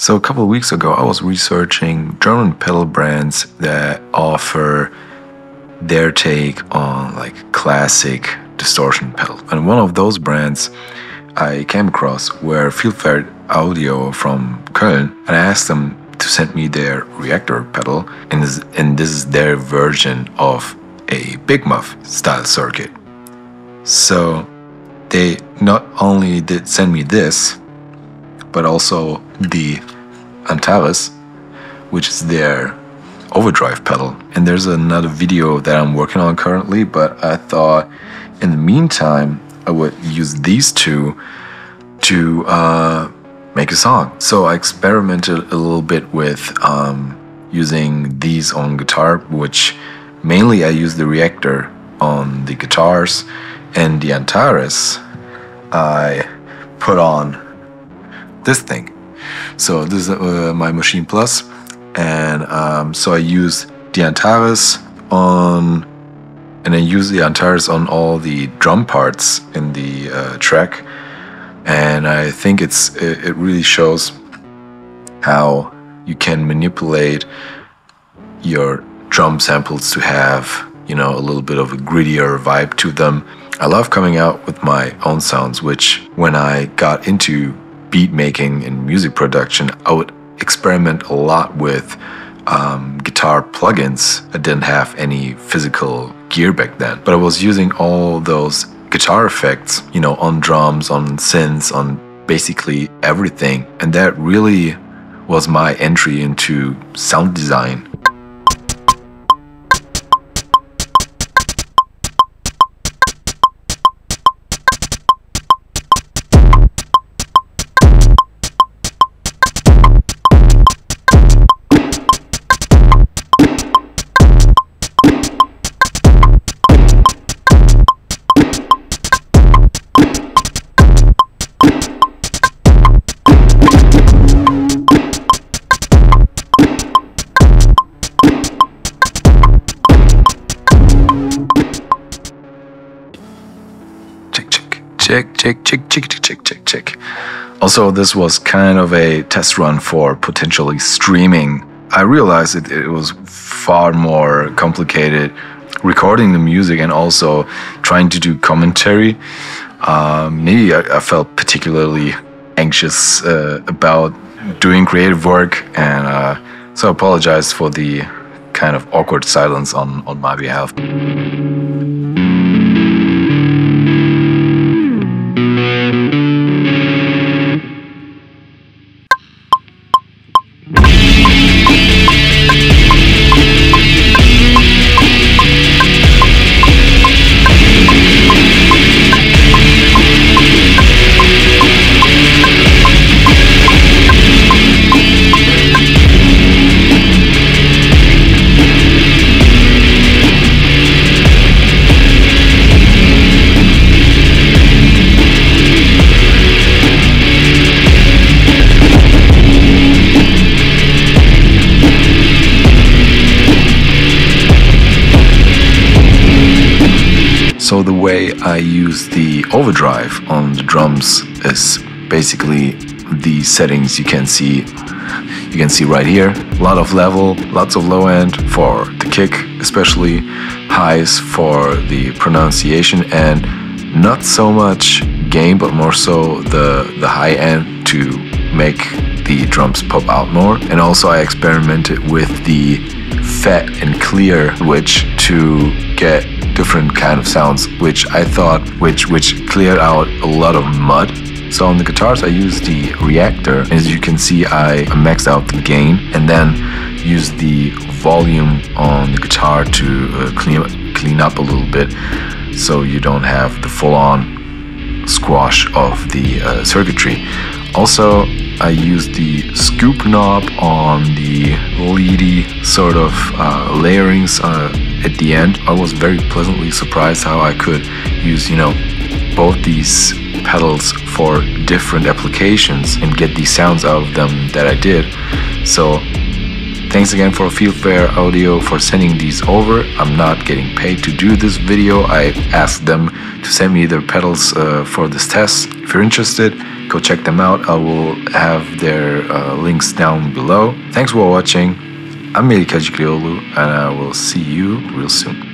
So, a couple of weeks ago, I was researching German pedal brands that offer their take on like classic distortion pedal. And one of those brands I came across were Fieldfare Audio from Köln, and I asked them to send me their reactor pedal, and this, and this is their version of a Big Muff style circuit. So they not only did send me this, but also the Antares, which is their overdrive pedal. And there's another video that I'm working on currently, but I thought in the meantime, I would use these two to uh, make a song. So I experimented a little bit with um, using these on guitar, which mainly I use the reactor on the guitars and the Antares I put on this thing. So this is uh, my Maschine Plus, and um, so I use the Antares on, and I use the Antares on all the drum parts in the uh, track, and I think it's it, it really shows how you can manipulate your drum samples to have you know a little bit of a grittier vibe to them. I love coming out with my own sounds, which when I got into beat making and music production, I would experiment a lot with um, guitar plugins. I didn't have any physical gear back then, but I was using all those guitar effects, you know, on drums, on synths, on basically everything. And that really was my entry into sound design. Check, check, check, check, check, check, check. Also, this was kind of a test run for potentially streaming. I realized it, it was far more complicated recording the music and also trying to do commentary. Um, maybe I, I, felt particularly anxious uh, about doing creative work, and uh, so I apologize for the kind of awkward silence on, on my behalf. Way I use the overdrive on the drums. Is basically the settings you can see. You can see right here. A lot of level lots of low end for the kick especially highs for the pronunciation and not so much gain but more so the the high end to make the drums pop out more. And also I experimented with the fat and clear switch to get different kind of sounds, which I thought, which which cleared out a lot of mud. So on the guitars, I used the reactor. As you can see, I maxed out the gain and then used the volume on the guitar to uh, clean clean up a little bit, so you don't have the full-on squash of the uh, circuitry. Also, I used the scoop knob on the leady sort of uh, layerings uh, at the end, I was very pleasantly surprised how I could use, you know, both these pedals for different applications and get the sounds out of them that I did. So Thanks again for Fieldfare Audio for sending these over. I'm not getting paid to do this video. I asked them to send me their pedals uh, for this test. If you're interested, go check them out. I will have their uh, links down below. Thanks for watching. I'm Melih Kaleciklioglu and I will see you real soon.